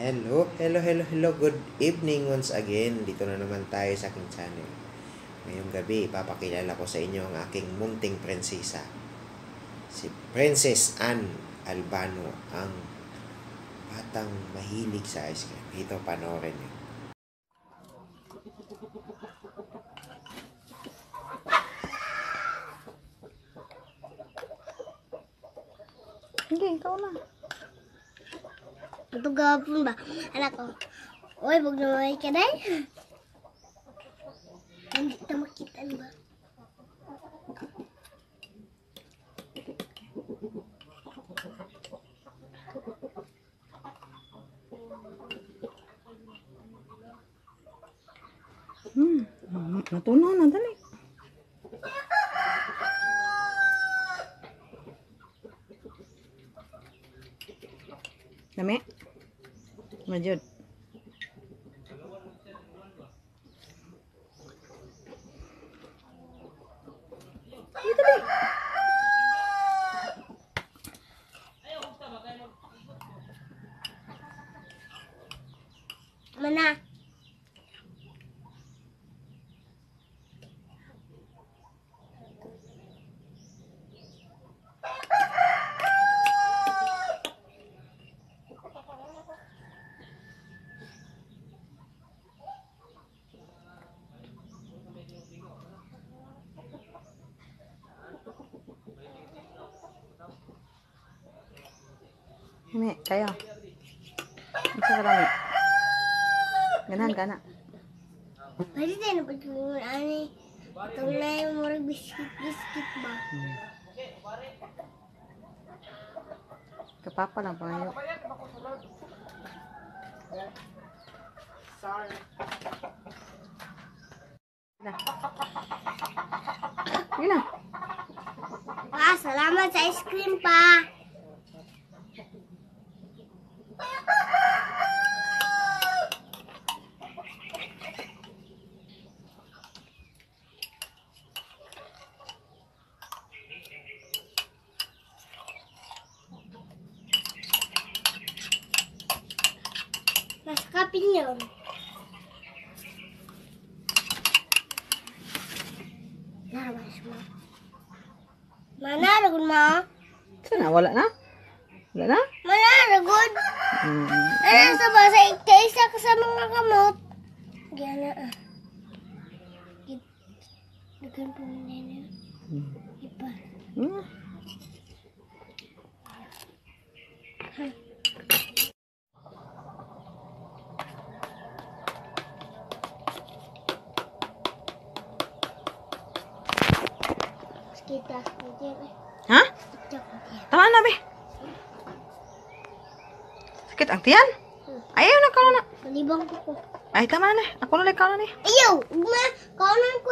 Hello, hello, hello, hello. Good evening once again. Dito na naman tayo sa aking channel. Ngayong gabi, ipapakilala ko sa inyo ang aking munting prinsesa. Si Princess Anne Albano, ang batang mahilig sa ice cream. Ito, panoorin niyo. Hindi, ikaw na. Ito gapon ba? Anak ko. Uy, wag na may ka dahil. Hindi ito makita ba? Hmm. Natunaw na, dali. Dami. Majud. Ay, dali. Mana? Dami, kayo. Isa ka dami. Ganahan ka na. Pwede tayo na pagkakulang ani. Itong na yung murag biscuit-biscuit ba? Kapapa lang pa ngayon. Na. Sige na. Pa, salamat sa ice cream pa. mascar pinhão. Nah, Mana ragod ma? Sana wala na? Wala na? Mana ragod? Hmm. Eh, ano sa basa kaysa ka sa mga kamot? Ah. Dagan po Hmm. Hah? Taman apa? Sakit antian? Hmm. Ayo nak kalau nak. Di bangku kuku. Ayo taman nih. Aku nak kalau nih. Iyo, ma, kalau nak aku.